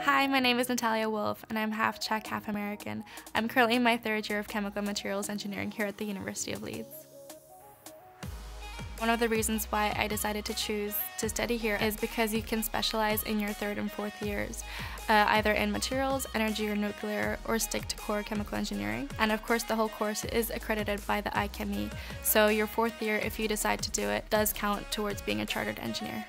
Hi, my name is Natalia Wolfe, and I'm half Czech, half American. I'm currently in my third year of Chemical Materials Engineering here at the University of Leeds. One of the reasons why I decided to choose to study here is because you can specialize in your third and fourth years, uh, either in materials, energy or nuclear, or stick to core chemical engineering. And of course the whole course is accredited by the IChemE, so your fourth year, if you decide to do it, does count towards being a chartered engineer.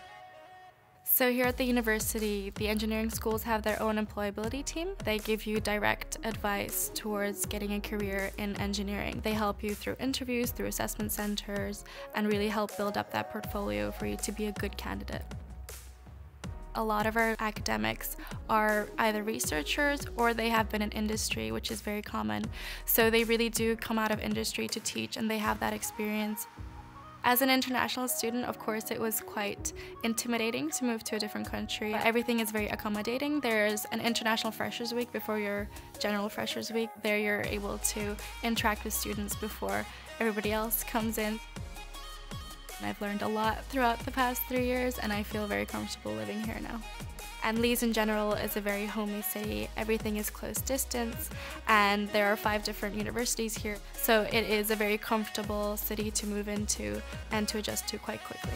So here at the university, the engineering schools have their own employability team. They give you direct advice towards getting a career in engineering. They help you through interviews, through assessment centers, and really help build up that portfolio for you to be a good candidate. A lot of our academics are either researchers or they have been in industry, which is very common. So they really do come out of industry to teach and they have that experience. As an international student, of course, it was quite intimidating to move to a different country. Everything is very accommodating. There's an International Freshers Week before your General Freshers Week. There you're able to interact with students before everybody else comes in. I've learned a lot throughout the past three years and I feel very comfortable living here now. And Leeds in general is a very homely city. Everything is close distance, and there are five different universities here. So it is a very comfortable city to move into and to adjust to quite quickly.